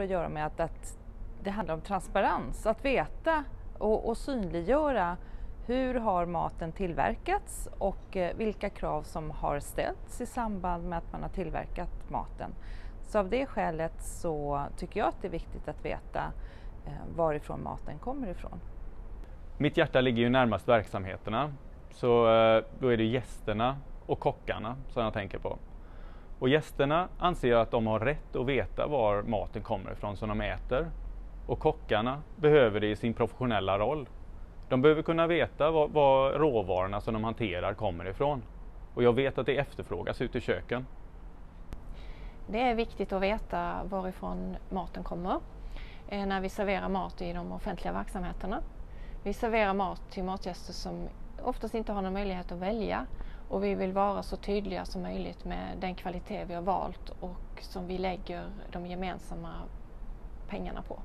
har att göra med att, att det handlar om transparens, att veta och, och synliggöra hur har maten tillverkats och eh, vilka krav som har ställts i samband med att man har tillverkat maten. Så av det skälet så tycker jag att det är viktigt att veta eh, varifrån maten kommer ifrån. Mitt hjärta ligger ju närmast verksamheterna så eh, då är det gästerna och kockarna som jag tänker på. Och gästerna anser att de har rätt att veta var maten kommer ifrån som de äter. Och kockarna behöver det i sin professionella roll. De behöver kunna veta var, var råvarorna som de hanterar kommer ifrån. Och jag vet att det efterfrågas ute i köken. Det är viktigt att veta varifrån maten kommer eh, när vi serverar mat i de offentliga verksamheterna. Vi serverar mat till matgäster som oftast inte har någon möjlighet att välja och vi vill vara så tydliga som möjligt med den kvalitet vi har valt och som vi lägger de gemensamma pengarna på.